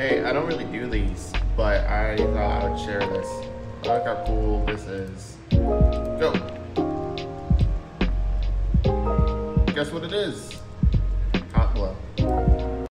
Hey, I don't really do these, but I thought I would share this. Look how cool this is. Go. Guess what it is?